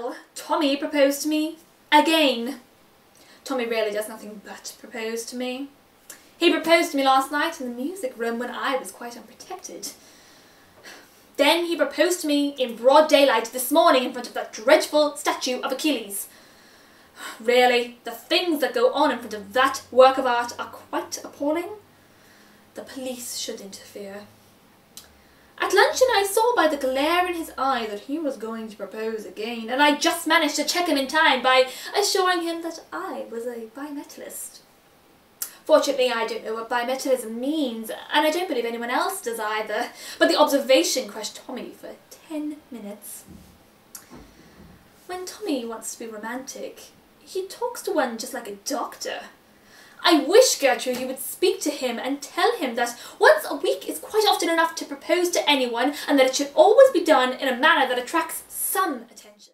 Well, Tommy proposed to me again. Tommy really does nothing but propose to me. He proposed to me last night in the music room when I was quite unprotected. Then he proposed to me in broad daylight this morning in front of that dreadful statue of Achilles. Really, the things that go on in front of that work of art are quite appalling. The police should interfere. I saw by the glare in his eye that he was going to propose again, and I just managed to check him in time by assuring him that I was a bimetallist. Fortunately, I don't know what bimetallism means, and I don't believe anyone else does either, but the observation crushed Tommy for ten minutes. When Tommy wants to be romantic, he talks to one just like a doctor. I wish, Gertrude, you would speak to him and tell him that week often enough to propose to anyone and that it should always be done in a manner that attracts some attention.